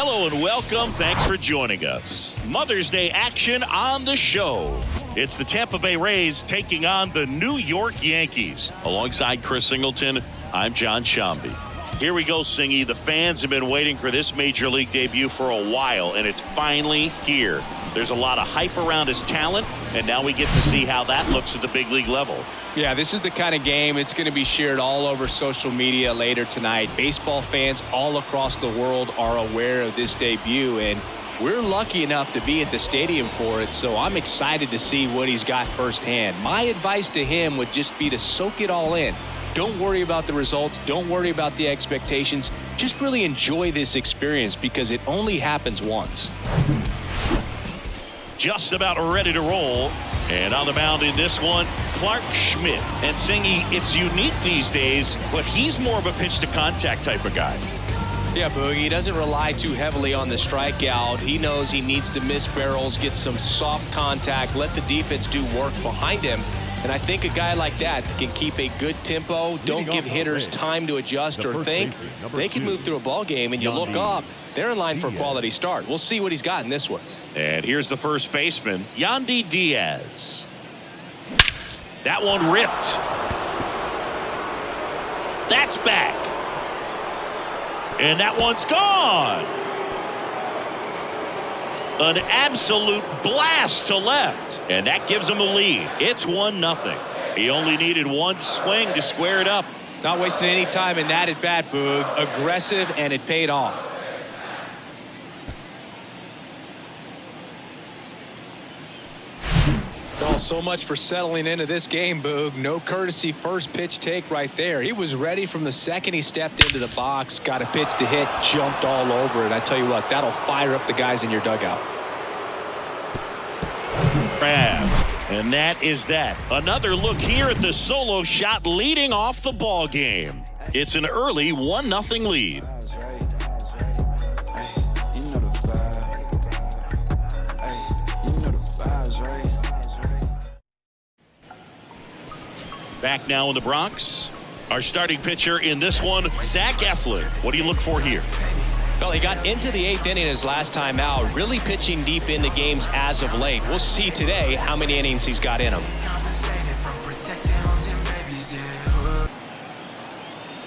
Hello and welcome. Thanks for joining us. Mother's Day action on the show. It's the Tampa Bay Rays taking on the New York Yankees. Alongside Chris Singleton, I'm Jon Sciambi. Here we go, Singy. The fans have been waiting for this major league debut for a while, and it's finally here. There's a lot of hype around his talent, and now we get to see how that looks at the big league level. Yeah, this is the kind of game it's going to be shared all over social media later tonight. Baseball fans all across the world are aware of this debut, and we're lucky enough to be at the stadium for it, so I'm excited to see what he's got firsthand. My advice to him would just be to soak it all in. Don't worry about the results. Don't worry about the expectations. Just really enjoy this experience because it only happens once. Just about ready to roll. And on the mound in this one, Clarke Schmidt. And Singy, it's unique these days, but he's more of a pitch to contact type of guy. Yeah, Boogie he doesn't rely too heavily on the strikeout. He knows he needs to miss barrels, get some soft contact, let the defense do work behind him. And I think a guy like that can keep a good tempo, don't give hitters time to adjust or think. They can move through a ball game, and you look up, they're in line for a quality start. We'll see what he's got in this one. And here's the first baseman, Yandy Diaz. That one ripped. That's back. And that one's gone. An absolute blast to left. And that gives him a lead. It's 1 nothing. He only needed one swing to square it up. Not wasting any time in that at bat, Boog. Aggressive, and it paid off. So much for settling into this game, Boog. No courtesy first pitch take right there. He was ready from the second he stepped into the box, got a pitch to hit, jumped all over it. I tell you what, that'll fire up the guys in your dugout. And that is that. Another look here at the solo shot leading off the ball game. It's an early 1-0 lead. Back now in the Bronx. Our starting pitcher in this one, Zach Eflin. What do you look for here? Well, he got into the eighth inning his last time out, really pitching deep into games as of late. We'll see today how many innings he's got in him.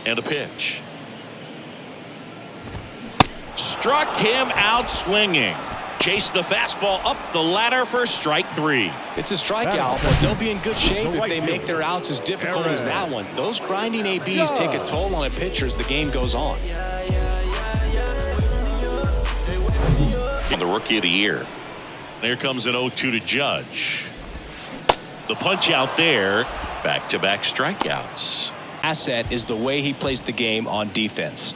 And a pitch. Struck him out swinging. Chase the fastball up the ladder for strike three. It's a strikeout, but they'll be in good shape if they make their outs as difficult as that one. Those grinding ABs take a toll on a pitcher as the game goes on. the rookie of the year. There comes an 0-2 to Judge. The punch out there. Back-to-back strikeouts. Asset is the way he plays the game on defense.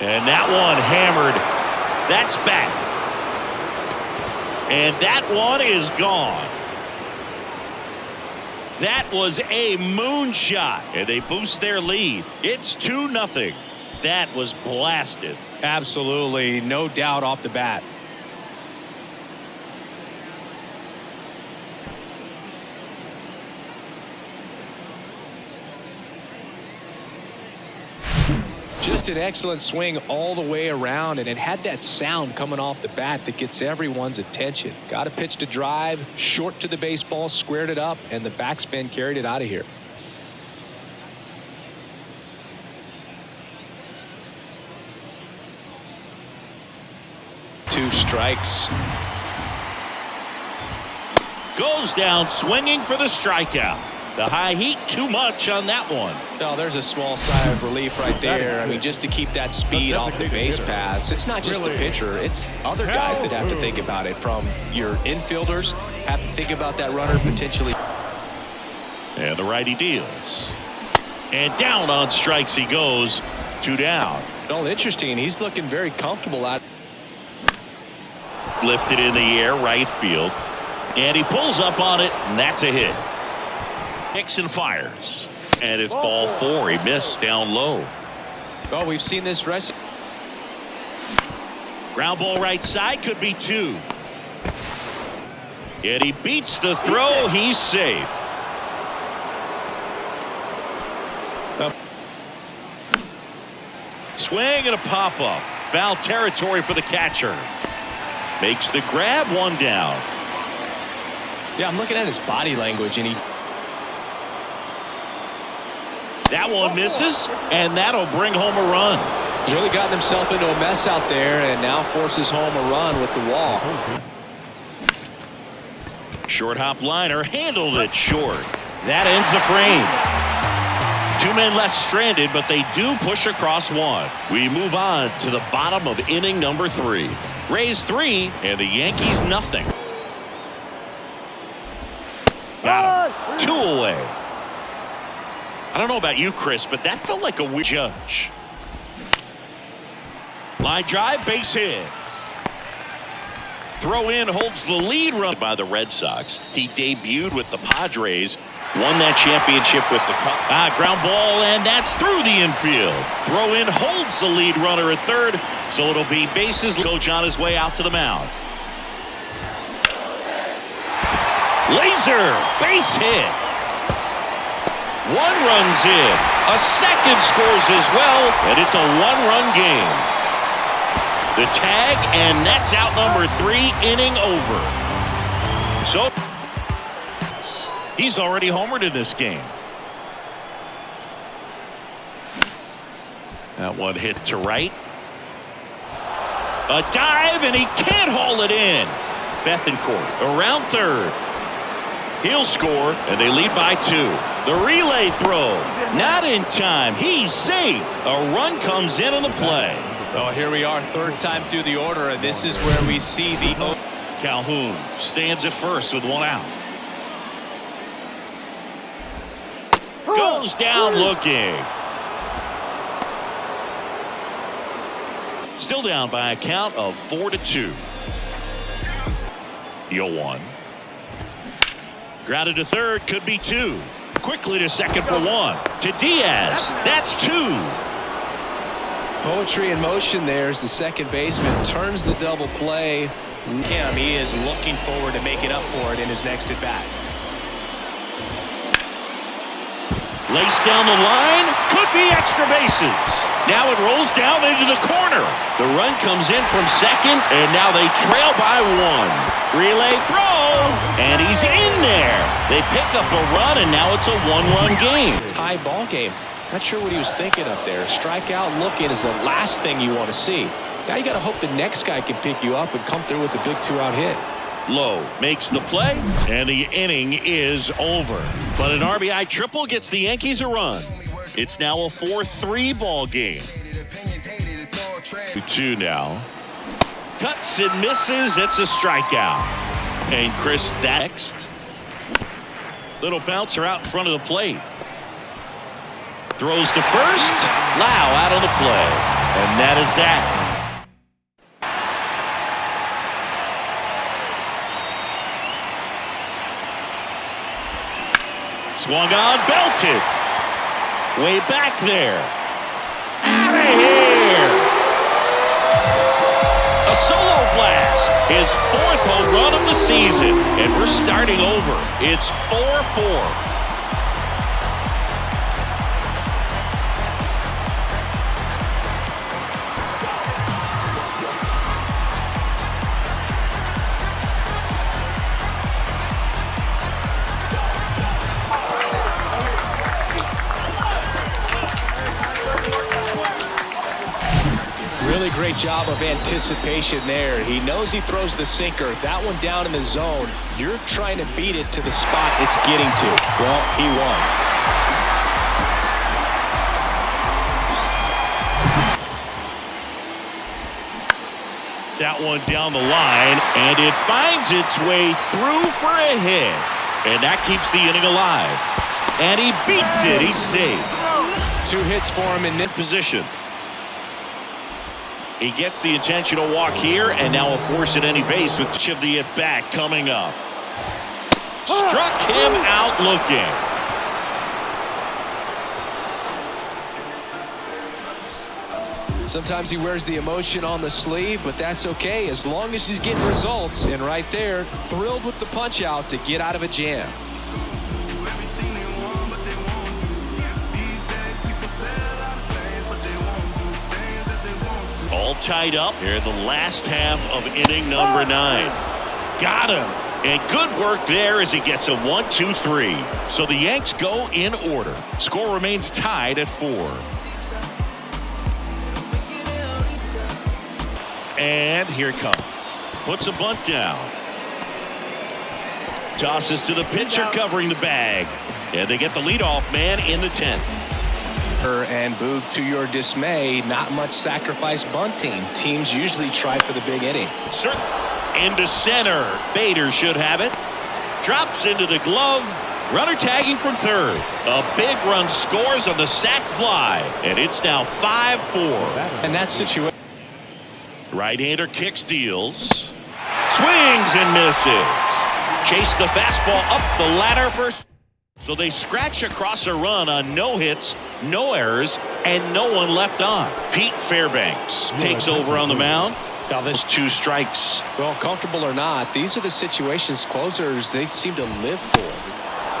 And that one hammered. That's back. And that one is gone. That was a moonshot. And they boost their lead. It's 2 nothing. That was blasted. Absolutely. No doubt off the bat. Just an excellent swing all the way around, and it had that sound coming off the bat that gets everyone's attention. Got a pitch to drive, short to the baseball, squared it up, and the backspin carried it out of here. Two strikes. Goes down swinging for the strikeout. The high heat too much on that one. No, there's a small sigh of relief right there. I mean, just to keep that speed off the base paths. It's not just the pitcher. It's other guys that have to think about it. From your infielders have to think about that runner potentially. And the righty deals. And down on strikes he goes. Two down. Well, interesting. He's looking very comfortable out. Lifted in the air, right field. And he pulls up on it, and that's a hit. Nixon fires. And it's ball four. He missed down low. Oh, we've seen this rest. Ground ball right side could be two. Yet he beats the throw. He's safe. Swing and a pop up. foul territory for the catcher. Makes the grab one down. Yeah, I'm looking at his body language, and he that one misses, and that'll bring home a run. He's really gotten himself into a mess out there and now forces home a run with the wall. Short hop liner handled it short. That ends the frame. Two men left stranded, but they do push across one. We move on to the bottom of inning number three. Rays three, and the Yankees nothing. Got him. Two away. I don't know about you, Chris, but that felt like a weird judge. Line drive, base hit. Throw in holds the lead run by the Red Sox. He debuted with the Padres, won that championship with the ah, ground ball, and that's through the infield. Throw in holds the lead runner at third, so it'll be bases. Coach on his way out to the mound. Laser, base hit. One runs in. A second scores as well, and it's a one-run game. The tag, and that's out number three, inning over. So, he's already homered in this game. That one hit to right. A dive, and he can't haul it in. Bethancourt around third. He'll score, and they lead by two. The relay throw. Not in time. He's safe. A run comes in on the play. Oh, here we are, third time through the order, and this is where we see the. Calhoun stands at first with one out. Goes down looking. Still down by a count of four to two. Deal one. Grounded to third, could be two quickly to second for one. To Diaz. That's two. Poetry in motion there as the second baseman turns the double play. Him, he is looking forward to making up for it in his next at bat. Lace down the line. Could be extra bases. Now it rolls down into the corner. The run comes in from second, and now they trail by one. Relay throw, and he's in there. They pick up a run, and now it's a one-run game. Tie ball game. Not sure what he was thinking up there. Strikeout looking is the last thing you want to see. Now you got to hope the next guy can pick you up and come through with a big two-out hit. Lowe makes the play, and the inning is over. But an RBI triple gets the Yankees a run. It's now a 4-3 ball game. 2 now. Cuts and misses. It's a strikeout. And Chris next. Little bouncer out in front of the plate. Throws to first. Lau out on the play. And that is that. Swung on, belted. Way back there. Out of here. Solo blast. His fourth home run of the season. And we're starting over. It's 4-4. Great job of anticipation there. He knows he throws the sinker. That one down in the zone. You're trying to beat it to the spot it's getting to. Well, he won. That one down the line, and it finds its way through for a hit. And that keeps the inning alive. And he beats it. He's safe. Two hits for him in this position. He gets the intentional walk here, and now a force at any base with each the at-bat coming up. Struck him out looking. Sometimes he wears the emotion on the sleeve, but that's okay as long as he's getting results. And right there, thrilled with the punch out to get out of a jam. Tied up here in the last half of inning number nine. Got him. And good work there as he gets a one, two, three. So the Yanks go in order. Score remains tied at four. And here comes. Puts a bunt down. Tosses to the pitcher covering the bag. And they get the leadoff man in the 10th. Her and Boog, to your dismay, not much sacrifice bunting. Teams usually try for the big inning. Into center. Bader should have it. Drops into the glove. Runner tagging from third. A big run scores on the sac fly. And it's now 5-4. And that situation. Right-hander kicks deals. Swings and misses. Chase the fastball up the ladder first. So they scratch across a run on no hits, no errors, and no one left on. Pete Fairbanks takes over on the mound. Now this two strikes. Well, comfortable or not, these are the situations closers they seem to live for.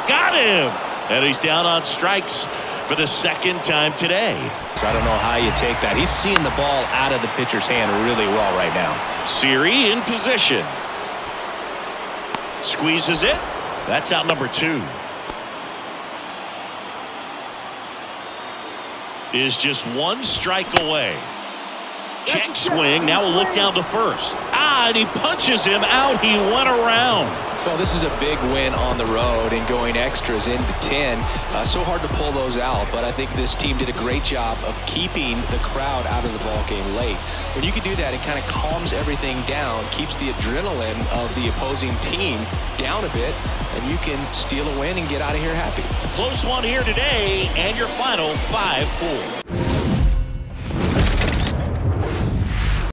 Got him! And he's down on strikes for the second time today. So I don't know how you take that. He's seeing the ball out of the pitcher's hand really well right now. Siri in position. Squeezes it. That's out number two. Is just one strike away. Check swing. Now we'll look down to first. Ah, and he punches him out. He went around. Well, this is a big win on the road and going extras into 10. Uh, so hard to pull those out, but I think this team did a great job of keeping the crowd out of the ball game late. When you can do that, it kind of calms everything down, keeps the adrenaline of the opposing team down a bit, and you can steal a win and get out of here happy. Close one here today, and your final 5-4.